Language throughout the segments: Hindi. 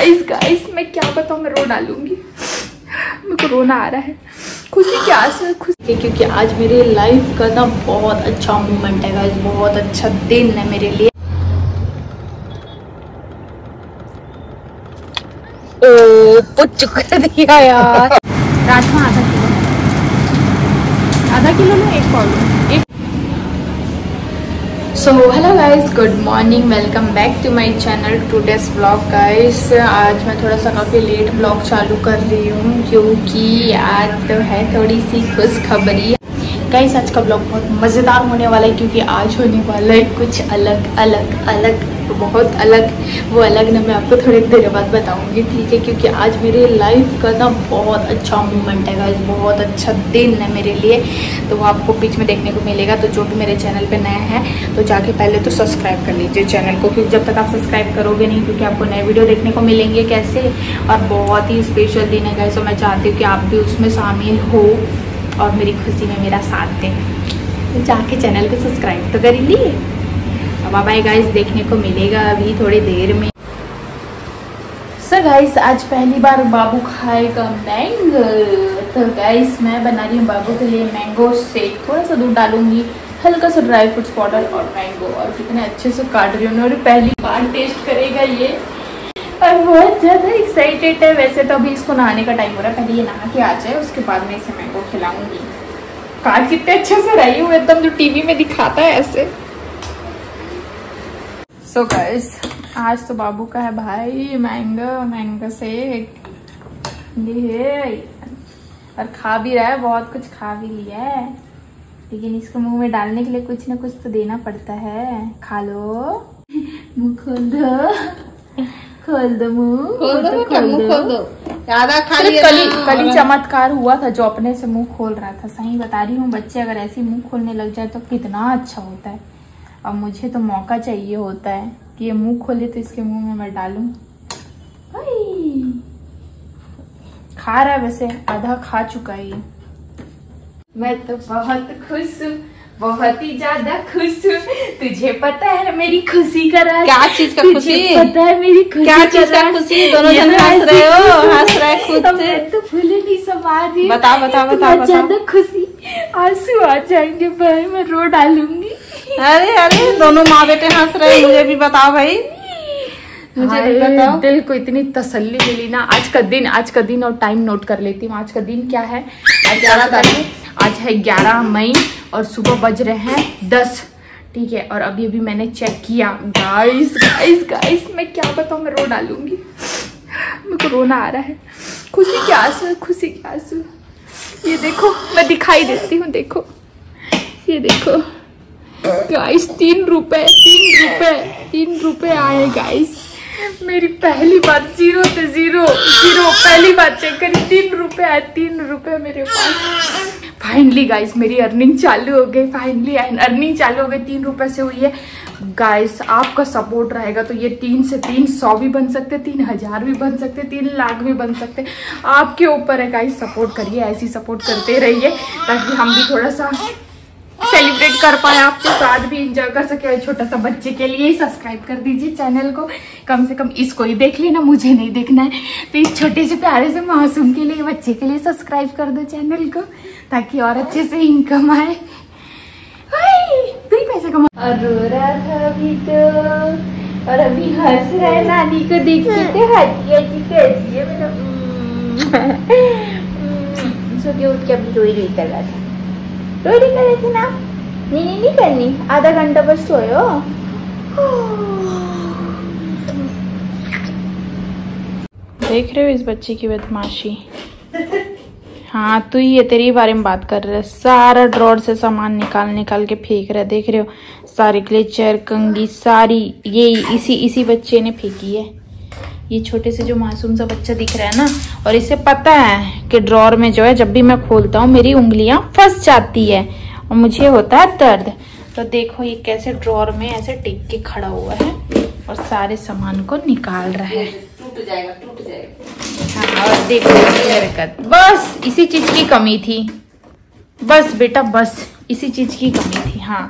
गाइस गाइस मैं क्या बताऊँ? मैं रो डालूँगी। मेरे को रोना आ रहा है। खुशी क्या से खुशी क्योंकि आज मेरे लाइफ का ना बहुत अच्छा मोमेंट है गाइस बहुत अच्छा दिन है मेरे लिए। ओ पुच कर दिया यार। राजमा आधा किलो। आधा किलो लो एक लो। एक so hello guys good morning welcome back to my channel today's blog guys आज मैं थोड़ा सा काफ़ी लेट ब्लॉग चालू कर रही हूँ, क्योंकि आज तो है थोड़ी सी खुश खबरी गाइस आज का ब्लॉग बहुत मज़ेदार होने वाला है, क्योंकि आज होने वाला है कुछ अलग अलग अलग बहुत अलग, वो अलग ना मैं आपको थोड़ी देर बाद बताऊँगी, ठीक है? क्योंकि आज मेरे लाइफ का ना बहुत अच्छा मोमेंट है गाइस बहुत अच्छा दिन है मेरे लिए। तो वो आपको बीच में देखने को मिलेगा। तो जो भी मेरे चैनल पे नया है तो जाके पहले तो सब्सक्राइब कर लीजिए चैनल को, क्योंकि जब तक आप सब्सक्राइब करोगे नहीं, क्योंकि आपको नए वीडियो देखने को मिलेंगे कैसे? और बहुत ही स्पेशल दिन है गाइस तो मैं चाहती हूँ कि आप भी उसमें शामिल हो और मेरी खुशी में मेरा साथ दें। तो जाके चैनल को सब्सक्राइब तो कर ही अब बाय गाइस, देखने को मिलेगा अभी थोड़ी देर में। सर गाइस आज पहली बार बाबू खाएगा मैंगो तो गाइस मैं बना रही हूँ बाबू के लिए मैंगो शेक थोड़ा सा दूध डालूँगी, हल्का सा ड्राई फ्रूट्स पाउडर और मैंगो और कितने अच्छे से काट रही हूँ और पहली बार टेस्ट करेगा ये। और बहुत ज़्यादा एक्साइटेड है। वैसे तो अभी इसको नहाने का टाइम हो रहा है। पहले ये नहा के आ जाए, उसके बाद मैं इसे मैंगो खिलाऊँगी। काट कितने अच्छे से रही हूँ। एकदम जो टीवी में दिखाता है ऐसे। सो so गाइस आज तो बाबू का है भाई मैंगो मैंगो से ये और खा भी रहा है बहुत कुछ खा भी लिया है। लेकिन इसको मुँह में डालने के लिए कुछ ना कुछ तो देना पड़ता है। खा लो। मुँह खोल दो। खोल दो मुँह। खोल दो बेटा मुँह खोल दो। ज़्यादा खा लिया कली ना, कली चमत्कार हुआ था जो अपने से मुँह खोल रहा था। सही बता रही हूँ बच्चे अगर ऐसे मुँह खोलने लग जाए तो कितना अच्छा होता है। अब मुझे तो मौका चाहिए होता है कि ये मुँह खोले तो इसके मुँह में मैं डालूं। खा रहा है वैसे आधा खा चुका है ये मैं तो बहुत खुश हूँ बहुत ही ज़्यादा खुश हूँ तुझे पता है मेरी खुशी का राज क्या चीज़ का खुशी? पता है मेरी खुशी क्या चीज़ का खुशी? दोनों जन तो हंस रहे हो, हंस रहे हैं खुद से। मैं तो फूले नहीं समा रही। बताओ, बताओ, बताओ, बताओ। ज़्यादा खुशी आँसू आ जाएँगे भाई मैं रो डालूँगी अरे अरे दोनों माँ बेटे हंस रहे हैं मुझे भी बताओ भाई। मुझे भी बताओ। दिल को इतनी तसल्ली मिली ना आज का दिन आज का दिन और टाइम नोट कर लेती हूँ। आज का दिन क्या है? आज ग्यारह तारीख आज है ग्यारह मई और सुबह बज रहे हैं दस। ठीक है और अभी अभी मैंने चेक किया। गाइस गाइस गाइस मैं क्या बताऊँ? मैं रो डालूँगी। मेरे को रोना आ रहा है। खुशी के आँसू खुशी के आँसू। ये देखो मैं दिखाई देती हूँ देखो। ये देखो। गाइस तीन रुपए तीन रुपए तीन रुपए आए गाइस मेरी पहली बार ज़ीरो से ज़ीरो ज़ीरो, पहली बार चेक करी, तीन रुपए आए, तीन रुपए मेरे पास। फाइनली गाइस मेरी अर्निंग चालू हो गई फाइनली अर्निंग चालू हो गई, तीन रुपए से हुई है। गाइस आपका सपोर्ट रहेगा तो ये तीन से तीन सौ भी बन सकते, तीन हज़ार भी बन सकते, तीन लाख भी बन सकते। आपके ऊपर है गाइस सपोर्ट करिए, ऐसी सपोर्ट करते रहिए, ताकि हम भी थोड़ा सा सेलिब्रेट कर पाए आपके साथ भी इंजॉय कर सके और छोटा सा बच्चे के लिए सब्सक्राइब कर दीजिए चैनल को। कम से कम इसको ही देख लेना मुझे नहीं देखना है। तो इस छोटे से प्यारे से मासूम के लिए बच्चे के लिए सब्सक्राइब कर दो चैनल को ताकि और अच्छे से इनकम आए। तू ही पैसे कमा और रो रहा था अभी तो और अभी हंस रहा है नानी को देख के तो हँसी हँसी है मेरा सो क्यूट के अभी रोई रोई कर रहा था। रोई रोई कर रही थी ना? नहीं नहीं नहीं आधा घंटा बस सोयो देख रहे हो इस बच्चे की बदमाशी हाँ तू है तेरी बारे में बात कर रहा है सारा ड्रॉर से सामान निकाल निकाल के फेंक रहा है देख रहे हो सारी क्लेचर कंगी सारी ये इसी इसी बच्चे ने फेंकी है ये छोटे से जो मासूम सा बच्चा दिख रहा है ना और इसे पता है कि ड्रॉर में जो है जब भी मैं खोलता हूँ मेरी उंगलियाँ फंस जाती है और मुझे होता है दर्द। तो देखो ये कैसे ड्रॉर में ऐसे टिक के खड़ा हुआ है और सारे सामान को निकाल रहा है। टूट जाएगा टूट जाएगा। हाँ और देखो हरकत। बस इसी चीज़ की कमी थी। बस बेटा बस इसी चीज़ की कमी थी हाँ।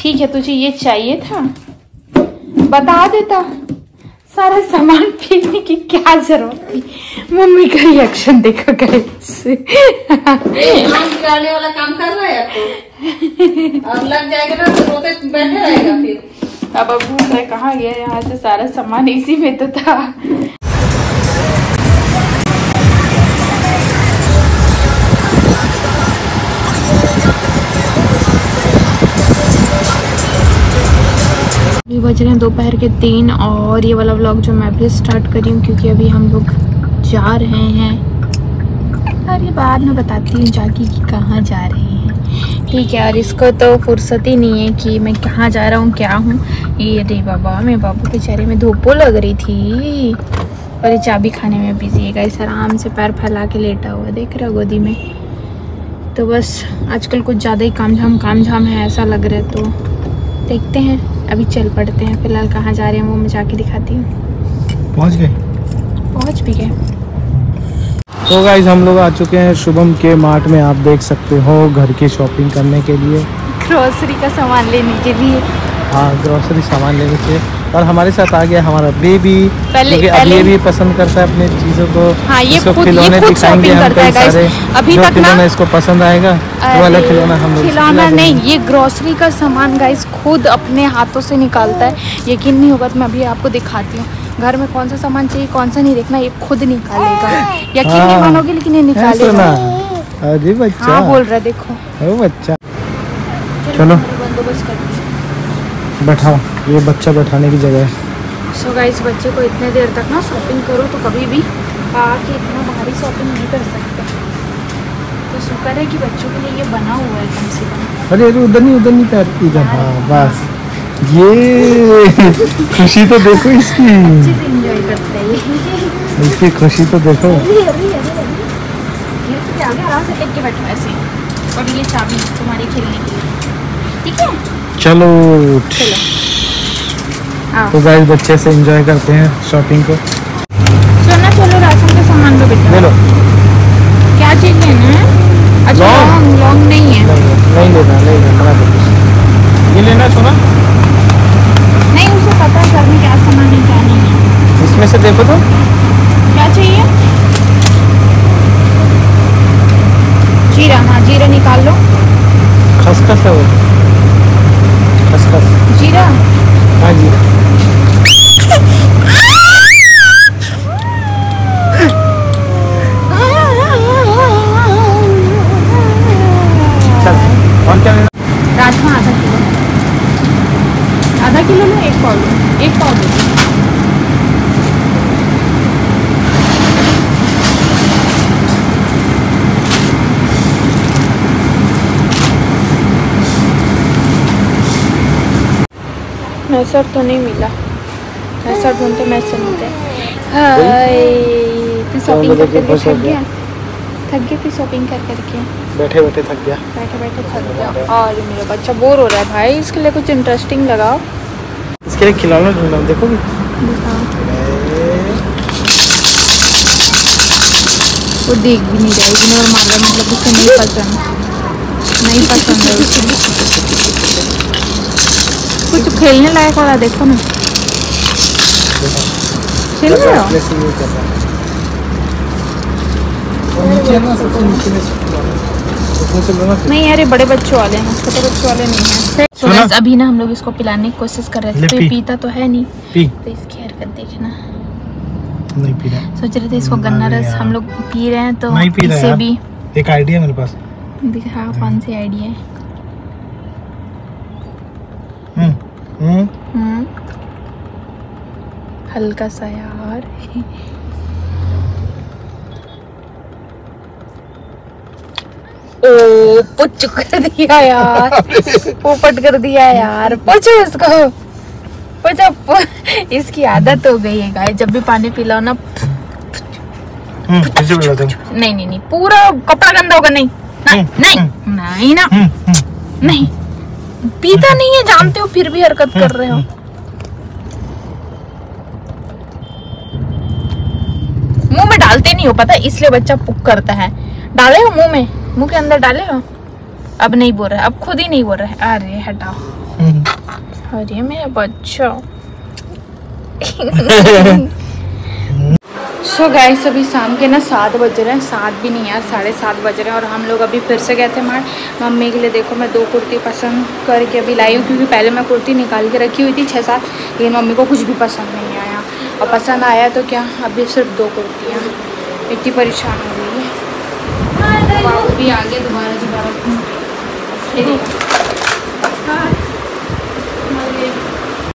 ठीक है तुझे ये चाहिए था? बता देता। सारा सामान फेंकने की क्या ज़रूरत थी? मम्मी का रिएक्शन देखो गाइस वाला काम कर रहा है तो। अब लग जाएगा ना तो रोते बैठे रहेगा फिर। अब अब ढूंढ रहे कहाँ गया यहाँ से सारा सामान इसी में तो था। बज रहे हैं दोपहर के तीन और ये वाला व्लॉग जो मैं भी स्टार्ट करी हूँ क्योंकि अभी हम लोग जा रहे हैं। और ये बाद में बताती हूँ जाके कि कहाँ जा रहे हैं। ठीक है और इसको तो फुर्सत ही नहीं है कि मैं कहाँ जा रहा हूँ क्या हूँ। ये अरे बाबा मेरे बाबू के चेहरे में धूपो लग रही थी। और ये चाबी खाने में बिज़ी है गाइस आराम से पैर फैला के लेटा हुआ देख रहा गोदी में। तो बस आजकल कुछ ज़्यादा ही काम झाम काम झाम है ऐसा लग रहा है तो। देखते हैं अभी चल पड़ते हैं फ़िलहाल कहाँ जा रहे हैं वो मैं जाके दिखाती हूँ। पहुँच गए? पहुँच भी गए। तो गाइज़ हम लोग आ चुके हैं शुभम के मार्ट में आप देख सकते हो घर की शॉपिंग करने के लिए। ग्रोसरी का सामान लेने के लिए। हाँ ग्रोसरी सामान लेने के लिए। और हमारे साथ आ गया हमारा बेबी क्योंकि अब ये भी पसंद करता है अपने चीज़ों को। हाँ, ये इसको खिलौने दिखाएँगे हम कई सारे। अभी जो तक ना- खिलौना इसको पसंद आएगा वो वाला खिलौना हम खिलौना नहीं ये ग्रोसरी का सामान गाइस खुद अपने हाथों से निकालता है। यकीन नहीं होगा तो मैं अभी आपको दिखाती हूँ। घर में कौन सा सामान चाहिए कौन सा नहीं देखना ये खुद निकालेगा। यकीन नहीं हाँ। मानोगे लेकिन ये निकालेगा। अरे बच्चा। हाँ बोल रहा देखो। ओ बच्चा। चलो बैठाओ ये बच्चा बैठाने की जगह है। सो गाइस बच्चे को इतने देर तक ना शॉपिंग करो तो कभी भी आके इतना भारी शॉपिंग नहीं कर सकते। तो शुक्र है कि बच्चों के लिए ये बना हुआ है कम से कम। अरे अरे उधर नहीं उधर नहीं पैर इधर। हाँ बस। ये खुशी तो देखो इसकी। अच्छे हैं इसकी खुशी तो देखो। अरे अरे अरे अरे ये क्या आगे आराम से टेक के बैठो ऐसे और ये चाबी तुम्हारी खेलने के लिए ठीक है चलो तो गाइस बच्चे से एंजॉय करते हैं शॉपिंग को। सोना चलो राशन का सामान लो बेटा ले लो। क्या चीज़ लेना है? अच्छा? लॉन्ग लॉन्ग नहीं है। नहीं लेना नहीं लेना ये लेना सुना उसे घर में क्या सामान नहीं है? इसमें से देखो तो। क्या चाहिए? जीरा हाँ जीरा निकाल लो। खसखस है वो। खसखस। जीरा? हाँ जी एक पाव दो मैसर तो नहीं मिला। मैसर ढूंढते मैसर मिलते। हाय तू शॉपिंग करके थक गया। गया? थक गया तू शॉपिंग कर करके? बैठे बैठे थक गया। बैठे बैठे थक गया। और मेरा बच्चा बोर हो रहा है भाई इसके लिए कुछ इंटरेस्टिंग लगाओ। लिए खिलौना ढूंढना देखोगे? वो देख भी नहीं रहा इग्नोर मार रहा मतलब उसे नहीं पसंद। नहीं पसंद है उसे कुछ खेलने लायक वाला देखो ना। खेल रहे हो? रहा और नहीं अरे बड़े बच्चों वाले हैं छोटे बच्चों वाले नहीं हैं। तो guys, अभी ना हम लोग इसको पिलाने की कोशिश कर रहे थे तो पीता तो है नहीं। पी। तो इसकी हरकत देखना। नहीं पी रहा। सोच रहे थे इसको गन्ना रस हम लोग पी रहे हैं तो नहीं पी रहा इसे भी। एक आइडिया मेरे पास। दिखा कौन सी आइडिया है? हम्म। हम्म। हम्म। हल्का सा यार। ओ पुच कर दिया यार। पोपट कर दिया यार। पूछो इसको। पूछो इसकी आदत हो गई है गाय जब भी पानी पिलाओ ना हम्म नहीं नहीं नहीं पूरा कपड़ा गंदा होगा नहीं। नहीं हम्म, नहीं नहीं ना। हम्म हम्म नहीं। पीता नहीं है जानते हो फिर भी हरकत कर रहे हो। मुँह में डालते नहीं हो पता इसलिए बच्चा पुक करता है। डाले हो मुँह में? मुँह के अंदर डाले हो? अब नहीं बोल रहा, अब खुद ही नहीं बोल रहा है। अरे, हटाओ। अरे, मेरा बच्चा। सो गाइस अभी शाम के ना सात बज रहे हैं। सात भी नहीं यार, साढ़े सात बज रहे हैं और हम लोग अभी फिर से गए थे मार्ट मम्मी के लिए देखो, मैं दो कुर्ती पसंद करके अभी लाई हूँ, क्योंकि पहले मैं कुर्ती निकाल के रखी हुई थी छः सात, लेकिन मम्मी को कुछ भी पसंद नहीं आया। और पसंद आया तो क्या? अभी सिर्फ़ दो कुर्तियाँ। इतनी परेशान हो। गई भी आ गया दोबारा दोबारा